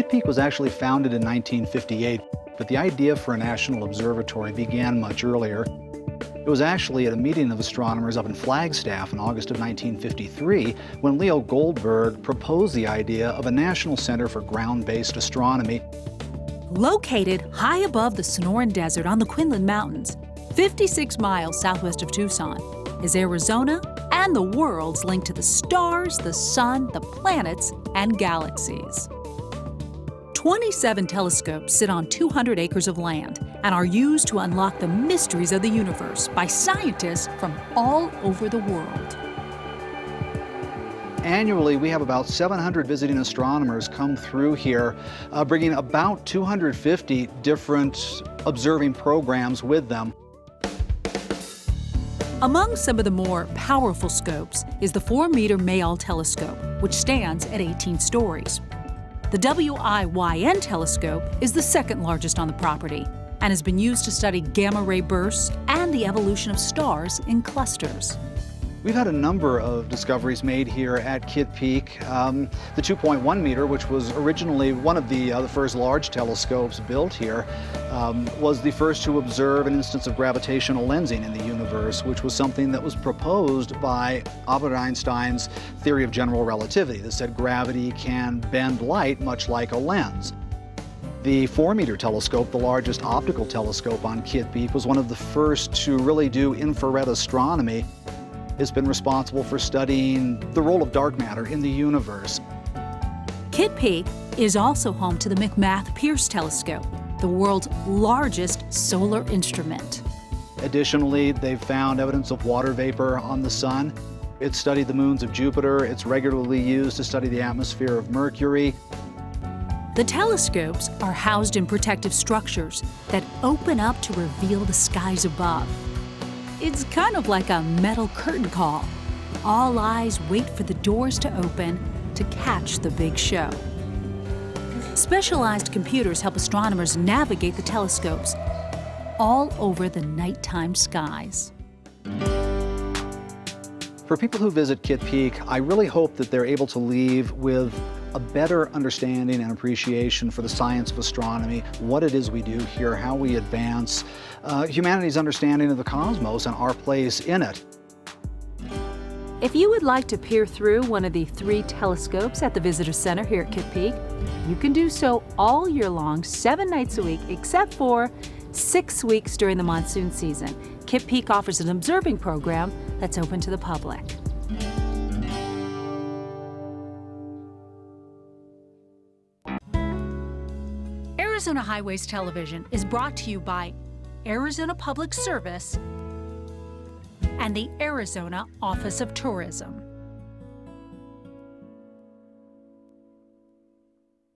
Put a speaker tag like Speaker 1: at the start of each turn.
Speaker 1: Kitt Peak was actually founded in 1958, but the idea for a national observatory began much earlier. It was actually at a meeting of astronomers up in Flagstaff in August of 1953 when Leo Goldberg proposed the idea of a national center for ground-based astronomy.
Speaker 2: Located high above the Sonoran Desert on the Quinlan Mountains, 56 miles southwest of Tucson, is Arizona and the world's link to the stars, the sun, the planets, and galaxies. 27 telescopes sit on 200 acres of land and are used to unlock the mysteries of the universe by scientists from all over the world.
Speaker 1: Annually, we have about 700 visiting astronomers come through here, uh, bringing about 250 different observing programs with them.
Speaker 2: Among some of the more powerful scopes is the 4-meter Mayall telescope, which stands at 18 stories. The WIYN telescope is the second largest on the property and has been used to study gamma ray bursts and the evolution of stars in clusters.
Speaker 1: We've had a number of discoveries made here at Kitt Peak. Um, the 2.1 meter, which was originally one of the, uh, the first large telescopes built here, um, was the first to observe an instance of gravitational lensing in the universe, which was something that was proposed by Albert Einstein's theory of general relativity that said gravity can bend light much like a lens. The 4-meter telescope, the largest optical telescope on Kitt Peak, was one of the first to really do infrared astronomy has been responsible for studying the role of dark matter in the universe.
Speaker 2: Kitt Peak is also home to the McMath Pierce Telescope, the world's largest solar instrument.
Speaker 1: Additionally, they've found evidence of water vapor on the sun. It's studied the moons of Jupiter. It's regularly used to study the atmosphere of Mercury.
Speaker 2: The telescopes are housed in protective structures that open up to reveal the skies above. It's kind of like a metal curtain call. All eyes wait for the doors to open to catch the big show. Specialized computers help astronomers navigate the telescopes all over the nighttime skies.
Speaker 1: For people who visit Kitt Peak, I really hope that they're able to leave with a better understanding and appreciation for the science of astronomy, what it is we do here, how we advance uh, humanity's understanding of the cosmos and our place in it.
Speaker 2: If you would like to peer through one of the three telescopes at the Visitor Center here at Kitt Peak, you can do so all year long, seven nights a week, except for six weeks during the monsoon season. Kitt Peak offers an observing program that's open to the public. Arizona Highways Television is brought to you by Arizona Public Service and the Arizona Office of Tourism.